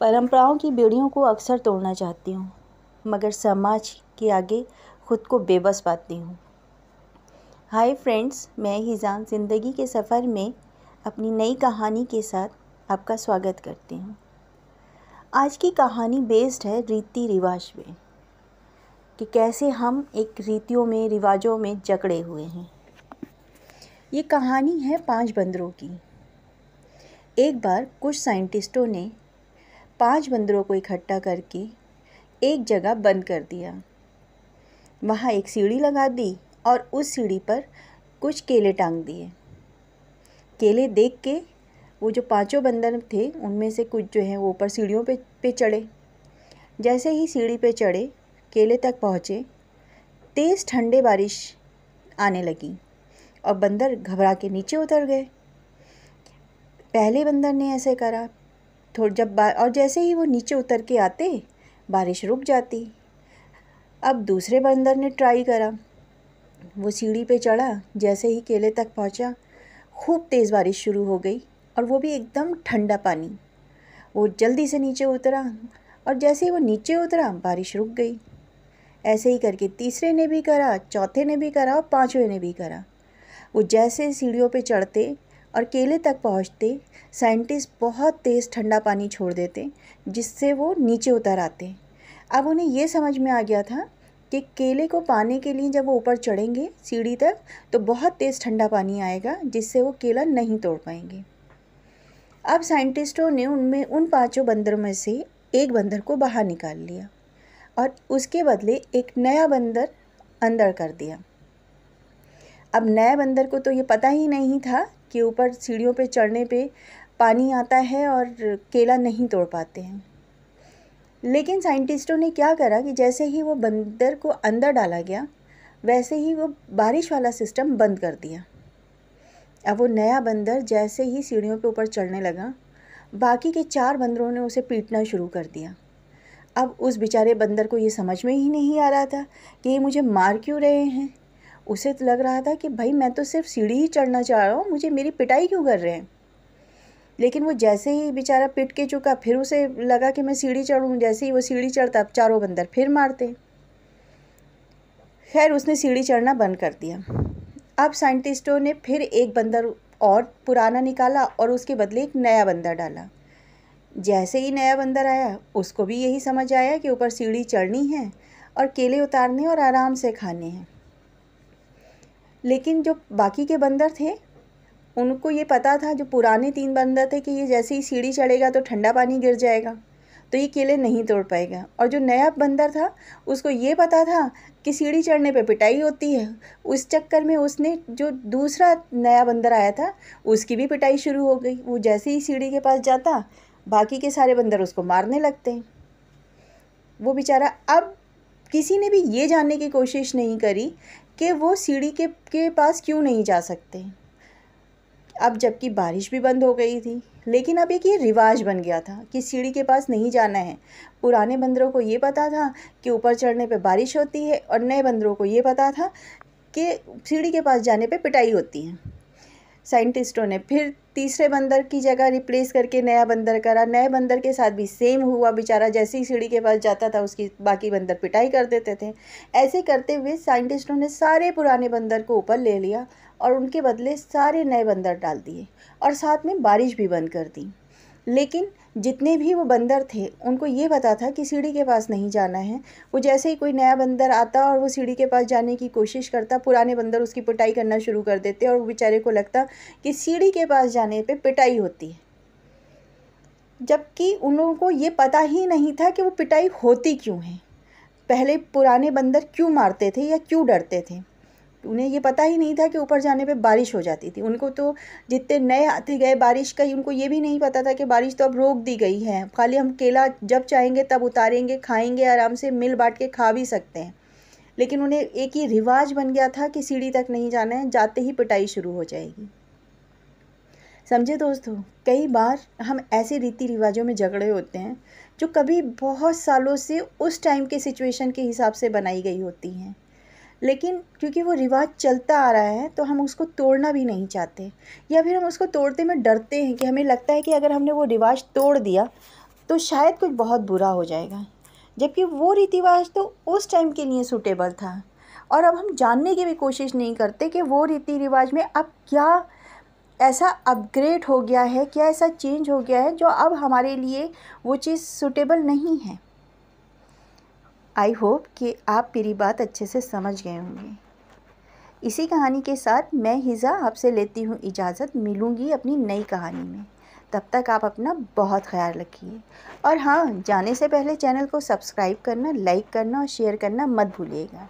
परंपराओं की बेड़ियों को अक्सर तोड़ना चाहती हूँ, मगर समाज के आगे खुद को बेबस पाती हूँ। हाय फ्रेंड्स, मैं हिजान ज़िंदगी के सफ़र में अपनी नई कहानी के साथ आपका स्वागत करती हूँ। आज की कहानी बेस्ड है रीति रिवाज पे, कि कैसे हम एक रीतियों में, रिवाजों में जकड़े हुए हैं। ये कहानी है पाँच बंदरों की। एक बार कुछ साइंटिस्टों ने पाँच बंदरों को इकट्ठा करके एक जगह बंद कर दिया। वहाँ एक सीढ़ी लगा दी और उस सीढ़ी पर कुछ केले टांग दिए। केले देख के वो जो पाँचों बंदर थे, उनमें से कुछ जो हैं वो ऊपर सीढ़ियों पे पे चढ़े। जैसे ही सीढ़ी पे चढ़े, केले तक पहुँचे, तेज़ ठंडे बारिश आने लगी और बंदर घबरा के नीचे उतर गए। पहले बंदर ने ऐसे करा थोड़ी जब और जैसे ही वो नीचे उतर के आते, बारिश रुक जाती। अब दूसरे बंदर ने ट्राई करा। वो सीढ़ी पे चढ़ा, जैसे ही केले तक पहुँचा, खूब तेज़ बारिश शुरू हो गई, और वो भी एकदम ठंडा पानी। वो जल्दी से नीचे उतरा, और जैसे ही वो नीचे उतरा, बारिश रुक गई। ऐसे ही करके तीसरे ने भी करा, चौथे ने भी करा, और पाँचवें ने भी करा। वो जैसे सीढ़ियों पे चढ़ते और केले तक पहुँचते साइंटिस्ट बहुत तेज़ ठंडा पानी छोड़ देते, जिससे वो नीचे उतर आते। अब उन्हें ये समझ में आ गया था कि केले को पाने के लिए जब वो ऊपर चढ़ेंगे, सीढ़ी तक तो बहुत तेज़ ठंडा पानी आएगा, जिससे वो केला नहीं तोड़ पाएँगे। अब साइंटिस्टों ने उनमें उन पाँचों बंदरों में से एक बंदर को बाहर निकाल लिया और उसके बदले एक नया बंदर अंदर कर दिया। अब नए बंदर को तो ये पता ही नहीं था कि ऊपर सीढ़ियों पे चढ़ने पे पानी आता है और केला नहीं तोड़ पाते हैं। लेकिन साइंटिस्टों ने क्या करा कि जैसे ही वो बंदर को अंदर डाला गया, वैसे ही वो बारिश वाला सिस्टम बंद कर दिया। अब वो नया बंदर जैसे ही सीढ़ियों पे ऊपर चढ़ने लगा, बाकी के चार बंदरों ने उसे पीटना शुरू कर दिया। अब उस बेचारे बंदर को ये समझ में ही नहीं आ रहा था कि ये मुझे मार क्यों रहे हैं। उसे तो लग रहा था कि भाई मैं तो सिर्फ़ सीढ़ी ही चढ़ना चाह रहा हूँ, मुझे मेरी पिटाई क्यों कर रहे हैं? लेकिन वो जैसे ही बेचारा पिट के चुका, फिर उसे लगा कि मैं सीढ़ी चढ़ूँ, जैसे ही वो सीढ़ी चढ़ता, चारों बंदर फिर मारते। खैर, उसने सीढ़ी चढ़ना बंद कर दिया। अब साइंटिस्टों ने फिर एक बंदर और पुराना निकाला और उसके बदले एक नया बंदर डाला। जैसे ही नया बंदर आया, उसको भी यही समझ आया कि ऊपर सीढ़ी चढ़नी है और केले उतारने और आराम से खाने हैं। लेकिन जो बाकी के बंदर थे, उनको ये पता था, जो पुराने तीन बंदर थे, कि ये जैसे ही सीढ़ी चढ़ेगा तो ठंडा पानी गिर जाएगा तो ये केले नहीं तोड़ पाएगा। और जो नया बंदर था, उसको ये पता था कि सीढ़ी चढ़ने पे पिटाई होती है। उस चक्कर में उसने जो दूसरा नया बंदर आया था, उसकी भी पिटाई शुरू हो गई। वो जैसे ही सीढ़ी के पास जाता, बाकी के सारे बंदर उसको मारने लगते। वो बेचारा अब किसी ने भी ये जानने की कोशिश नहीं करी कि वो सीढ़ी के के पास क्यों नहीं जा सकते। अब जबकि बारिश भी बंद हो गई थी, लेकिन अब एक ये रिवाज बन गया था कि सीढ़ी के पास नहीं जाना है। पुराने बंदरों को ये पता था कि ऊपर चढ़ने पे बारिश होती है और नए बंदरों को ये पता था कि सीढ़ी के पास जाने पे पिटाई होती है। साइंटिस्टों ने फिर तीसरे बंदर की जगह रिप्लेस करके नया बंदर करा। नए बंदर के साथ भी सेम हुआ बेचारा, जैसे ही सीढ़ी के पास जाता था, उसकी बाकी बंदर पिटाई कर देते थे। ऐसे करते हुए साइंटिस्टों ने सारे पुराने बंदर को ऊपर ले लिया और उनके बदले सारे नए बंदर डाल दिए और साथ में बारिश भी बंद कर दी। लेकिन जितने भी वो बंदर थे, उनको ये पता था कि सीढ़ी के पास नहीं जाना है। वो जैसे ही कोई नया बंदर आता और वो सीढ़ी के पास जाने की कोशिश करता, पुराने बंदर उसकी पिटाई करना शुरू कर देते और वो बेचारे को लगता कि सीढ़ी के पास जाने पे पिटाई होती है। जबकि उन लोगों को ये पता ही नहीं था कि वो पिटाई होती क्यों है। पहले पुराने बंदर क्यों मारते थे या क्यों डरते थे? उन्हें ये पता ही नहीं था कि ऊपर जाने पे बारिश हो जाती थी। उनको तो जितने नए आते गए बारिश का ही उनको ये भी नहीं पता था कि बारिश तो अब रोक दी गई है। खाली हम केला जब चाहेंगे तब उतारेंगे, खाएँगे, आराम से मिल बांट के खा भी सकते हैं। लेकिन उन्हें एक ही रिवाज बन गया था कि सीढ़ी तक नहीं जाना है, जाते ही पिटाई शुरू हो जाएगी। समझे दोस्तों, कई बार हम ऐसे रीति रिवाजों में झगड़े होते हैं, जो कभी बहुत सालों से उस टाइम के सिचुएशन के हिसाब से बनाई गई होती हैं। लेकिन क्योंकि वो रिवाज चलता आ रहा है तो हम उसको तोड़ना भी नहीं चाहते। या फिर हम उसको तोड़ते में डरते हैं कि हमें लगता है कि अगर हमने वो रिवाज तोड़ दिया तो शायद कुछ बहुत बुरा हो जाएगा। जबकि वो रीति रिवाज तो उस टाइम के लिए सूटेबल था। और अब हम जानने की भी कोशिश नहीं करते कि वो रीति रिवाज में अब क्या ऐसा अपग्रेड हो गया है, क्या ऐसा चेंज हो गया है, जो अब हमारे लिए वो चीज़ सूटेबल नहीं है। आई होप कि आप मेरी बात अच्छे से समझ गए होंगे। इसी कहानी के साथ मैं हिज़ा आपसे लेती हूँ इजाज़त, मिलूँगी अपनी नई कहानी में। तब तक आप अपना बहुत ख्याल रखिए। और हाँ जाने से पहले चैनल को सब्सक्राइब करना, लाइक करना और शेयर करना मत भूलिएगा।